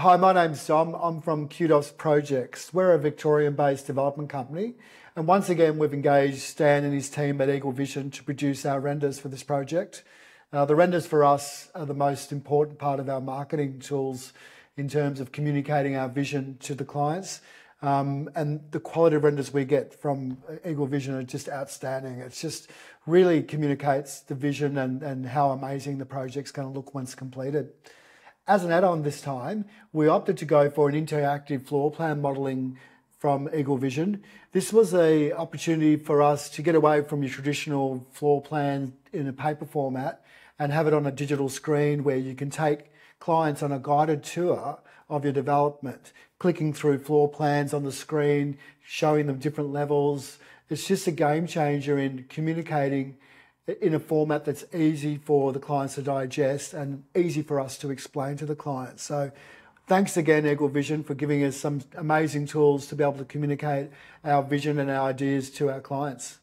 Hi, my name's Dom. I'm from Qudos Projects. We're a Victorian based development company. And once again, we've engaged Stan and his team at Eagle Vision to produce our renders for this project. Uh, the renders for us are the most important part of our marketing tools in terms of communicating our vision to the clients. Um, and the quality of renders we get from Eagle Vision are just outstanding. It just really communicates the vision and, and how amazing the project's going to look once completed. As an add-on this time, we opted to go for an interactive floor plan modelling from Eagle Vision. This was a opportunity for us to get away from your traditional floor plan in a paper format and have it on a digital screen where you can take clients on a guided tour of your development, clicking through floor plans on the screen, showing them different levels. It's just a game changer in communicating in a format that's easy for the clients to digest and easy for us to explain to the clients. So thanks again, Eagle Vision, for giving us some amazing tools to be able to communicate our vision and our ideas to our clients.